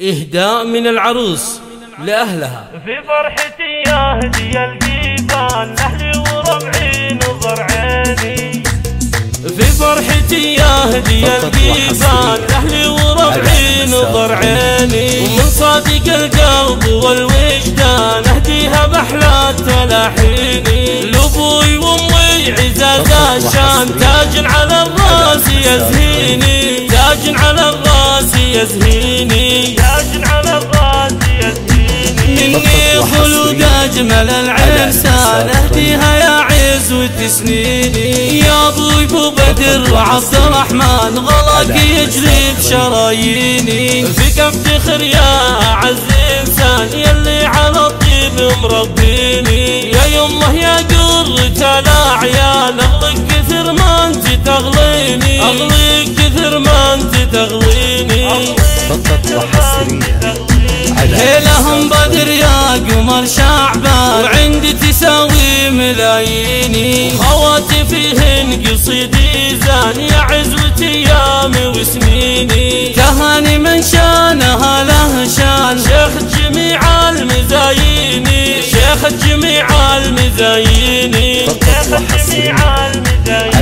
إهداء من العروس لأهلها. في فرحتي يا هدي الجيبان أهلي وربعي نظر عيني. في فرحتي يا هدي الجيبان أهلي وربعي نظر عيني. ومن صادق القلب والوجدان أهديها بأحلى تلاحيني لأبوي وأمي عزاز الشان تاج على الرأس يزهيني. تاج على الرأس يزهيني. مني خلود أجمل العرسان أهديها يا عز وتسنيني يا أبوي أبو بدر وعبد الرحمن غلاك يجري بشراييني. فيك افتخر يا أعز انسان يلي على الطيب مربيني. يا يمه يا قرة الاعيان اغلق كثر ما أنت تغليني. اغلق كثر ما أنت تغليني. فقط وحصريا لهم بدر يا قمر شعبان. وعندي تساوي ملاييني خواتي فيهن قصيدي زان يا عزوة ايامي وسنيني تهاني من شانها له شان شيخ جميع المزاييني شيخ جميع المزاييني فقط وحصريا على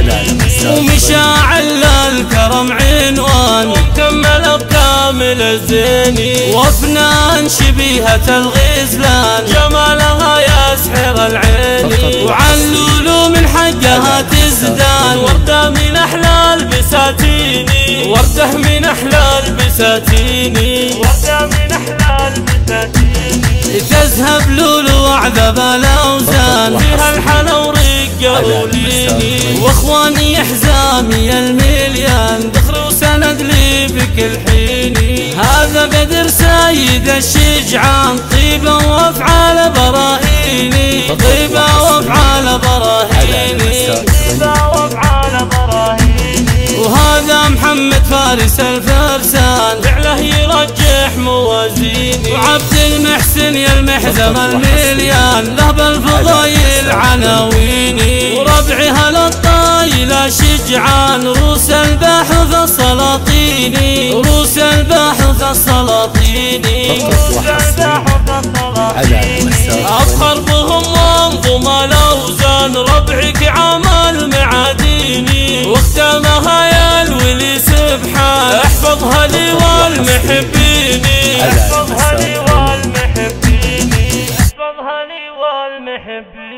ومشاعل الكرم عنوان ومكمل بكامل الزيني وفنان شبيهة الغزلان جمالها يسحر العيني وعلولو من حقها تزدان وردة من أحلى البساتيني وردة من أحلى البساتيني وردة من أحلى البساتيني تذهب لولو وعذب الأوزان فيها الحلا ورقة وليني وإخواني حزامي المليان. ذخر وسند لي بكل حيني هذا بدر سيد الشجعان. طيبة وأفعال براهيني. براهيني. طيبة وأفعال براهيني. وهذا محمد فارس الفرسان. فعله يرجح موازيني. وعبد المحسن يا المحزم المليان. له بالفضايل وربعها اجعل روس البحر صلاطيني روس البحر صلاطيني أفخر بهم وانظم الأوزان ربعك عمل معاديني واختمها يا الولي سبحان. احفظها لي والمحبيني احفظها لي والمحبيني احفظها لي والمحبيني